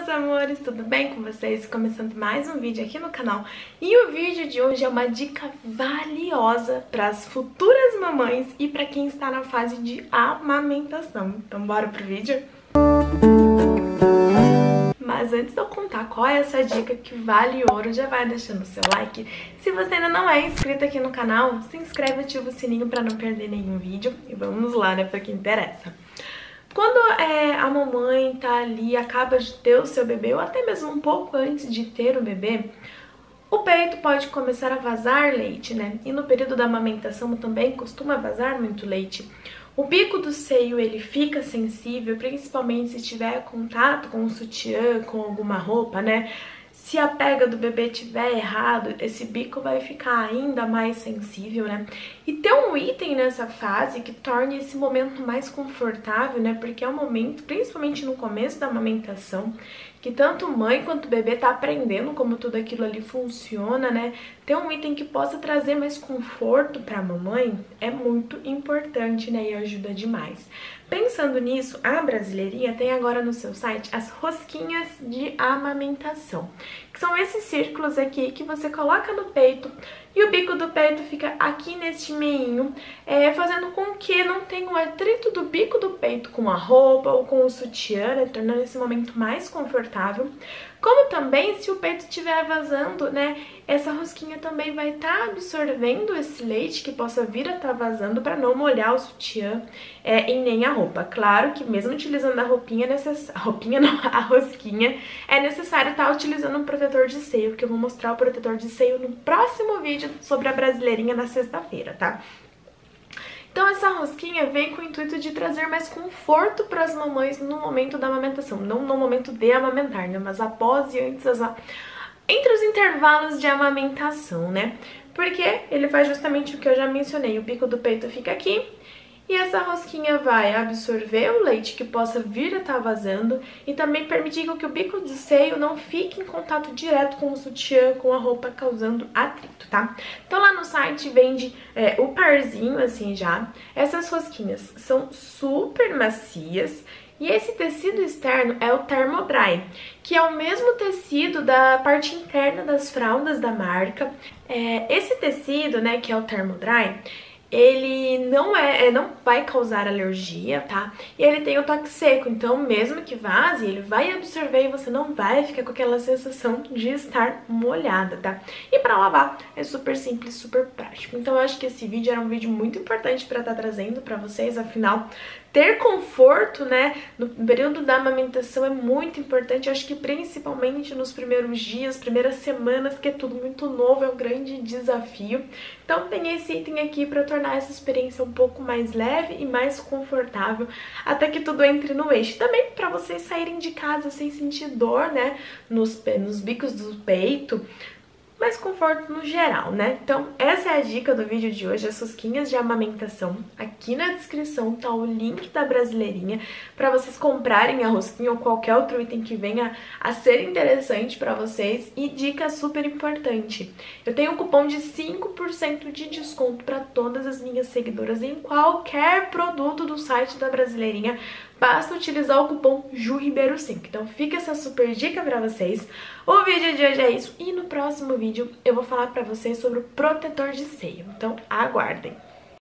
meus amores, tudo bem com vocês? Começando mais um vídeo aqui no canal e o vídeo de hoje é uma dica valiosa para as futuras mamães e para quem está na fase de amamentação. Então bora pro vídeo? Mas antes de eu contar qual é essa dica que vale ouro, já vai deixando o seu like. Se você ainda não é inscrito aqui no canal, se inscreve e ativa o sininho para não perder nenhum vídeo. E vamos lá, né, para quem interessa. Quando é, a mamãe tá ali, acaba de ter o seu bebê, ou até mesmo um pouco antes de ter o bebê, o peito pode começar a vazar leite, né? E no período da amamentação também costuma vazar muito leite. O bico do seio ele fica sensível, principalmente se tiver contato com o sutiã, com alguma roupa, né? Se a pega do bebê tiver errado, esse bico vai ficar ainda mais sensível, né? E ter um item nessa fase que torne esse momento mais confortável, né? Porque é um momento, principalmente no começo da amamentação, que tanto mãe quanto bebê tá aprendendo como tudo aquilo ali funciona, né? Ter um item que possa trazer mais conforto pra mamãe é muito importante, né? E ajuda demais. Pensando nisso, a Brasileirinha tem agora no seu site as rosquinhas de amamentação, que são esses círculos aqui que você coloca no peito e o bico do peito fica aqui neste meinho, é, fazendo com que não tenha um atrito do bico do peito com a roupa ou com o sutiã, né, tornando esse momento mais confortável. Como também, se o peito estiver vazando, né, essa rosquinha também vai estar tá absorvendo esse leite que possa vir a estar tá vazando para não molhar o sutiã é, e nem a roupa. Claro que mesmo utilizando a roupinha, necess... roupinha não, a rosquinha, é necessário estar tá utilizando um protetor de seio, que eu vou mostrar o protetor de seio no próximo vídeo sobre a brasileirinha na sexta-feira, tá? Então essa rosquinha vem com o intuito de trazer mais conforto para as mamães no momento da amamentação, não no momento de amamentar, né, mas após e antes das entre os intervalos de amamentação, né? Porque ele faz justamente o que eu já mencionei, o bico do peito fica aqui e essa rosquinha vai absorver o leite que possa vir a estar tá vazando e também permitir que o bico de seio não fique em contato direto com o sutiã, com a roupa, causando atrito, tá? Então lá no site vende é, o parzinho assim já. Essas rosquinhas são super macias e esse tecido externo é o Thermodry, que é o mesmo tecido da parte interna das fraldas da marca. É, esse tecido, né, que é o Thermodry, ele não é, é, não vai causar alergia, tá? E ele tem o toque seco, então mesmo que vaze, ele vai absorver e você não vai ficar com aquela sensação de estar molhada, tá? E pra lavar é super simples, super prático. Então eu acho que esse vídeo era um vídeo muito importante pra estar tá trazendo pra vocês, afinal ter conforto, né, no período da amamentação é muito importante, eu acho que principalmente nos primeiros dias, primeiras semanas, que é tudo muito novo, é um grande desafio. Então tem esse item aqui para tornar essa experiência um pouco mais leve e mais confortável, até que tudo entre no eixo. Também para vocês saírem de casa sem sentir dor, né, nos, nos bicos do peito, mais conforto no geral, né? Então, essa é a dica do vídeo de hoje, as rosquinhas de amamentação. Aqui na descrição tá o link da Brasileirinha para vocês comprarem a rosquinha ou qualquer outro item que venha a ser interessante para vocês. E dica super importante, eu tenho um cupom de 5% de desconto para todas as minhas seguidoras em qualquer produto do site da Brasileirinha basta utilizar o cupom JURIBEIRO5. Então fica essa super dica pra vocês. O vídeo de hoje é isso e no próximo vídeo eu vou falar pra vocês sobre o protetor de seio. Então aguardem!